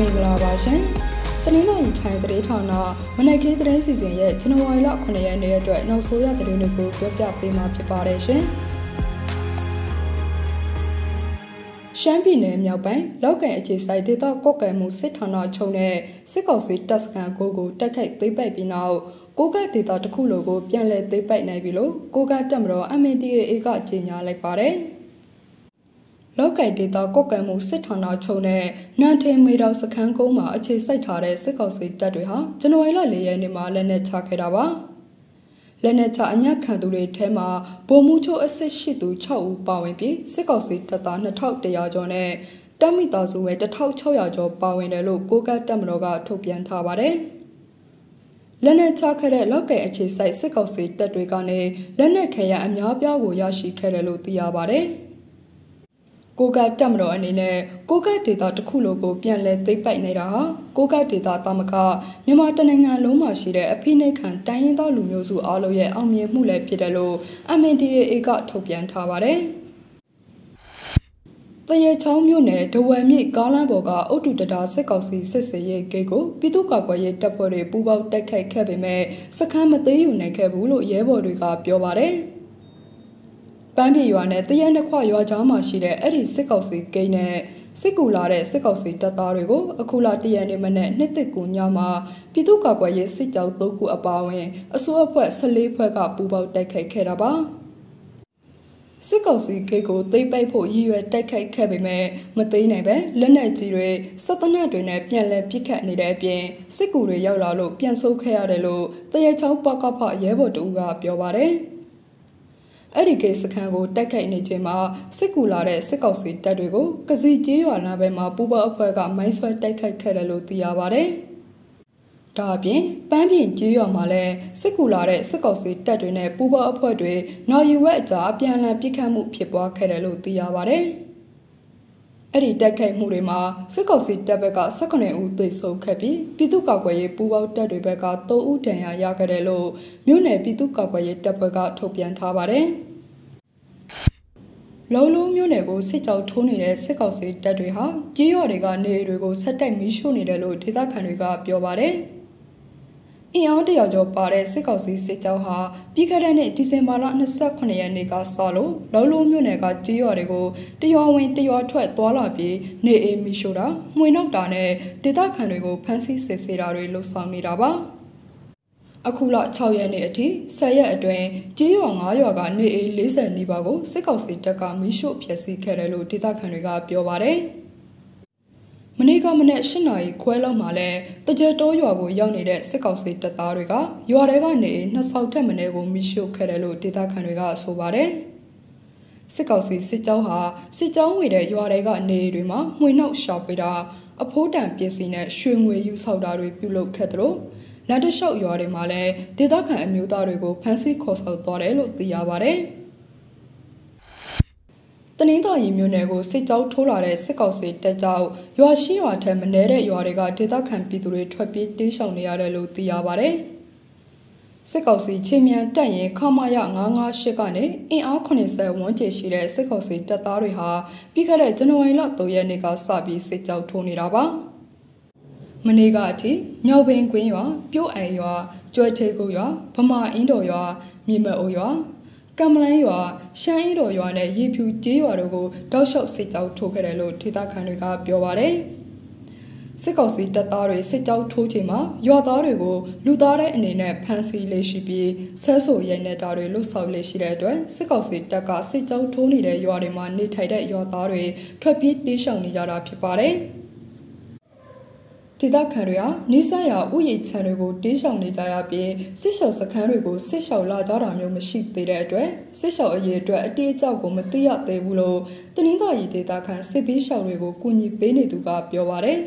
မင်္ဂလာပါရှင်။တနင်္လာရီထိုင်သတင်းဌာနမနက်ခင်းသတင်းစီစဉ်ရဲ့ဇန်နဝါရီလ9ရက်နေ့အတွက်နောက်ဆိုးရသတင်းတွေကိုပြောပြပေးမှာဖြစ်ပါတယ်ရှင်။ရှမ်းပြည်နယ်မြောက်ပိုင်းလောက်ကန်အခြေစိုက်ဒေသကော့ကံမှုစစ်ဌာနချုပ်နဲ့စစ်ကောင်စီတပ်စခန်းကိုကိုတက်ခိုက်သိမ်းပိုက်ပြီးနောက်ကိုကဒေတာတစ်ခုလိုကိုပြန်လည်သိမ်းပိုက်နိုင်ပြီလို့ကိုကတက်မတော် MNDAA ကကြေညာလိုက်ပါတယ်။ လောက်ကင်ဒေတာကော့ကံမှုစစ်ဌာနချုပ်နဲ့နန်ထေမေတော်စခန်းကုန်းမှာအခြေစိုက်ထားတဲ့စစ်ကောင်စီတပ်တွေဟာဇန်နဝါရီလ၄ရက်နေ့မှာလက်နက်ချခဲ့တာပါလက်နက်ချအညက်ခံသူတွေထဲမှာဗိုလ်မှူးချုပ်အစစ်ရှိသူ6ဦးပါဝင်ပြီးစစ်ကောင်စီတပ်သား2100ကျော်နဲ့တပ်မိသားစုဝဲ1600ကျော်ပါဝင်တယ်လို့ကိုကတ်တပ်မတော်ကထုတ်ပြန်ထားပါတယ်လက်နက်ချခဲ့တဲ့လောက်ကင်အခြေစိုက်စစ်ကောင်စီတပ်တွေကနေလက်နက်ခဲရအများပြားကိုရရှိခဲ့တယ်လို့သိရပါတယ်။ ကိုကတက်မတော်အနေနဲ့ကိုကဒေတာတစ်ခုလိုကိုပြန်လဲသိပ်ပိုက်နေတာဟာကိုကဒေတာတာမကမြန်မာတနိုင်ငံလုံးမှာရှိတဲ့အဖိနှိတ်ခံတိုင်းရင်းသားလူမျိုးစုအားလုံးရဲ့အောင်မြင်မှုလည်းဖြစ်တယ်လို့ MNDAA ကထုတ်ပြန်ထားပါတယ်။တရေချောင်းမြို့နယ်ဒဝံမြစ်ကားလမ်းပေါ်ကအုတ်တူတတာစစ်ကောင်စီစစ်စေရေးဂိတ်ကိုပြည်သူ့ကာကွယ်ရေးတပ်ဖွဲ့တွေပူးပေါင်းတိုက်ခိုက်ခဲ့ပေမဲ့စခန်းမသေးယူနိုင်ခဲ့ဘူးလို့ရဲဘော်တွေကပြောပါတယ်။ ပန်းပြေရွာနဲ့တရက်နှစ်ခွရွာကြားမှာရှိတဲ့အဲ့ဒီစစ်ကောက်စီဂိတ်နဲ့စစ်ကူလာတဲ့စစ်ကောက်စီတပ်သားတွေကိုအခုလာတရက်နေ့မနေ့နှစ်သက်ကူညမှာပြည်သူ့ကာကွယ်ရေးစစ်ကြောင်း၃ခုအပါအဝင်အစိုးအဖွဲ့14ဖွဲ့ကပူးပေါင်းတိုက်ခိုက်ခဲ့တာပါစစ်ကောင်စီဂိတ်ကိုသိမ်းပိုက်ဖို့ရည်ရွယ်တိုက်ခိုက်ခဲ့ပေမဲ့မသိနိုင်ပဲလက်နက်ကြီးတွေစက်တနတ်တွေနဲ့ပြန်လည်ပစ်ခတ်နေတဲ့အပြင်စစ်ကူတွေရောက်လာလို့ပြန်ဆုတ်ခဲ့ရတယ်လို့တရချောင်းပကဖရဲဘော်တူကပြောပါတယ်။ အဲ့ဒီကိစခန်းကိုတိုက်ခိုက်နေချိန်မှာစစ်ကူလာတဲ့စစ်ကောက်စီတပ်တွေကိုကစီကျေးရွာလမ်းဘက်မှာပူပေါအဖွဲ့ကမိုင်းဆွဲတိုက်ခိုက်ခဲ့တယ်လို့သိရပါဗျ။ဒါအပြင်ပန်းပြင်ကျေးရွာမှာလည်းစစ်ကူလာတဲ့စစ်ကောက်စီတပ်တွေနဲ့ပူပေါအဖွဲ့တွေနော်ရီဝက်အကြားအပြန်အလှန်ပစ်ခတ်မှုဖြစ်ပွားခဲ့တယ်လို့သိရပါဗျ။ အဲ့ဒီတက်ခိုက်မှုတွေမှာစစ်ကောင်စီတပ်ဘက်က18ဦးသေဆုံးခဲ့ပြီးပြည်သူ့ကာကွယ်ရေးပူးပေါင်းတပ်တွေဘက်က3ဦးဒဏ်ရာရခဲ့တယ်လို့မြို့နယ်ပြည်သူ့ကာကွယ်ရေးတပ်ဖွဲ့ကထုတ်ပြန်ထားပါတယ်။လုံးလုံးမျိုးနယ်ကိုစစ်ကြောင်းထိုးနေတဲ့စစ်ကောင်စီတပ်တွေဟာကြီးရော်တွေကနေတွေကိုဆက်တိုက်မီးရှို့နေတယ်လို့ဒေသခံတွေကပြောပါတယ်။ အင်အားတရာကျော်ပါတဲ့စစ်ကောင်စီစစ်ကြောင်းဟာပြီးခဲ့တဲ့နှစ်ဒီဇင်ဘာလ28ရက်နေ့ကစလို့လုံးလုံးမျိုးနယ်ကကြီးရော်တွေကိုတရွာဝင်တရွာထွက်သွားလာပြီးနေအိမ်မီးရှို့တာမှွေနောက်တာနဲ့ဒေသခံတွေကိုဖမ်းဆီးစစ်ဆေးတာတွေလှုပ်ဆောင်နေတာပါ။အခုလ6ရက်နေ့အထိ10ရက်အတွင်းကြေးရွာ9ရွာကနေအေး40နီးပါးကိုစစ်ကောင်စီတပ်ကမီးရှို့ဖျက်ဆီးခဲ့တယ်လို့ဒေသခံတွေကပြောပါတယ်။ မနေ့ကမနေ့8နာရီခွဲလောက်မှာလဲတကြတောရွာကိုရောက်နေတဲ့စစ်ကောင်စီတပ်သားတွေကရွာထဲကနေနှစ်ဆောက်ထက်မင်းကိုမီးရှို့ခဲ့တယ်လို့ဒေသခံတွေကဆိုပါတယ်။စစ်ကောင်စီစစ်ကြောင်းဟာစစ်ကြောင်းဝေတဲ့ရွာတွေကနေတွေမှာမှွေနှောက်ရှာဖွေတာအဖိုးတန်ပစ္စည်းနဲ့ရွှေငွေယူဆောက်တာတွေပြုလုပ်ခဲ့တယ်လို့လက်တလျှောက်ရွာတွေမှာလည်းဒေသခံအမျိုးသားတွေကိုဖမ်းဆီးခေါ်ဆောင်သွားတယ်လို့သိရပါဗျ။ တနင်္သာရီမြို့နယ်ကိုစစ်ကြောင်းထိုးလာတဲ့စစ်ကောင်စီတပ်ကြောင့်ရွာရှိရွာထက်မနည်းတဲ့ရွာတွေကဒေသခံပြည်သူတွေထွက်ပြေးတေးရှောင်နေရတယ်လို့သိရပါဗျ။စစ်ကောင်စီချင်းမြန်တက်ရင်ခမာရ958ကနေအင်အား80ဝန်းကျင်ရှိတဲ့စစ်ကောင်စီတပ်သားတွေဟာပြီးခဲ့တဲ့ဇန်နဝါရီလ3ရက်နေ့ကစပြီးစစ်ကြောင်းထိုးနေတာပါ။မနေ့ကအထိမြောက်ပင်ကွင်းရွာပြို့အံရွာကျွဲထေကုရွာဗမာအင်းတော်ရွာမြေမအိုရွာ ကံမလန်းရွာရှမ်းအင်းတော်ရွာနဲ့ရေဖြူကျေးရွာတို့ကိုတောက်လျှောက်စစ်ကြောင်းထိုးခဲ့တယ်လို့ဒေသခံတွေကပြောပါတယ်စစ်ကောင်စီတပ်သားတွေစစ်ကြောင်းထိုးချိန်မှာရွာသားတွေကိုလူသားတဲ့အနေနဲ့ဖမ်းဆီးလေးရှိပြီးဆဲဆိုရိုက်နေတာတွေလွတ်ဆော်လေးရှိတဲ့အတွက်စစ်ကောင်စီတပ်ကစစ်ကြောင်းထိုးနေတဲ့ရွာတွေမှာနေထိုင်တဲ့ရွာသားတွေထွက်ပြေးတေးရှောင်နေကြတာဖြစ်ပါတယ်။ ဒေသခံတွေဟာနေဆက်ရာဥယျာဉ်ခြံတွေကိုတေးရှောင်နေကြရပြီးစစ်ရှော်စခန်းတွေကိုစစ်ရှော်လာကြတာမျိုးမရှိသေးတဲ့အတွက်စစ်ရှော်အရေးအတွက်အတေးအကြောက်ကိုမသိရသေးဘူးလို့တနင်္သာရီဒေသခံစစ်ပေးရှော်တွေကိုကူညီပေးနေသူကပြောပါတယ်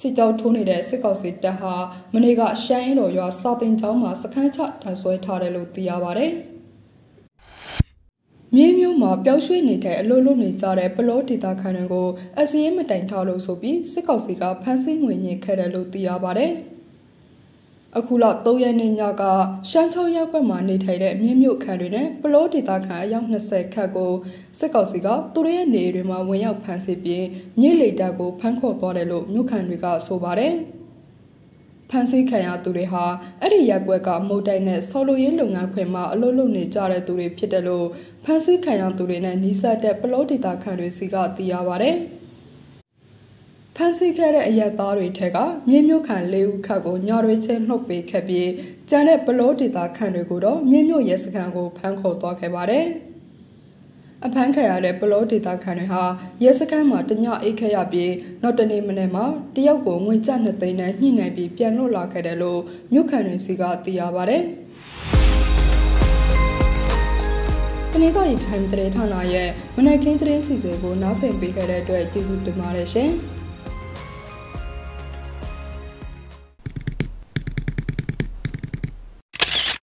စစ်ကြောထိုးနေတဲ့စစ်ကောက်စီတပ်ဟာမနေ့ကရှမ်းအင်းတော်ရွာစာတင်ကျောင်းမှာစခန်းချတန်ဆွဲထားတယ်လို့သိရပါတယ်။ မြေမျိုးမှာပျောက်ရွှေ့နေတဲ့အလို့လို့နေကြတဲ့ပလောဒေတာခန်တွေကိုအစည်းအမတိုင်ထားလို့ဆိုပြီးစစ်ကောင်စီကဖမ်းဆီးငွေညှစ်ခဲ့တယ်လို့သိရပါဗျ။အခုလ3ရက်နေ့ညကရှမ်းချောင်းရပ်ကွက်မှာနေထိုင်တဲ့မြင်းမြို့ခံတွေနဲ့ပလောဒေတာခံအယောက်20ခန့်ကိုစစ်ကောင်စီကသူတို့ရဲ့နေအိမ်တွေမှာဝင်ရောက်ဖမ်းဆီးပြီးမြေလေတပ်ကိုဖမ်းခေါ်သွားတယ်လို့မြို့ခံတွေကဆိုပါတယ်။ ဖမ်းဆီးခံရသူတွေဟာအဲ့ဒီရက်ကွက်ကမုတ်တိုင်နဲ့ဆော်လိုရေးလုပ်ငန်းခွင်မှာအလုပ်လုပ်နေကြတဲ့သူတွေဖြစ်တယ်လို့ဖမ်းဆီးခံရသူတွေနဲ့နှိစက်တဲ့ပလောဒေတာခံတွေစီကသိရပါဗျ။ဖမ်းဆီးခဲ့တဲ့အရက်သားတွေထက်ကမြေမြို့ခံ၄ဦးခန့်ကိုညရွေးချင်းနှုတ်ပေးခဲ့ပြီးကျန်တဲ့ဘလောဒေတာခန့်တွေကိုတော့မြေမြို့ရဲစခန်းကိုဖမ်းခေါ်သွားခဲ့ပါတယ်။ အဖမ်းခံရတဲ့ဘလောဒေတာခန့်တွေဟာရဲစခန်းမှာတညအိတ်ခဲ့ရပြီးနောက်တနေ့မနေ့မှာတယောက်ကိုငွေကျပ်2သိန်းနဲ့ညှိနှိုင်းပြီးပြန်လွတ်လာခဲ့တယ်လို့မြို့ခံတွေစီကသိရပါတယ်။တနေ့တော့ time တရေထောင်းလာရဲ့မနက်ခင်းတရေစီစဉ်ကိုနားဆင်ပေးခဲ့တဲ့အတွက်ကျေးဇူးတင်ပါတယ်ရှင်။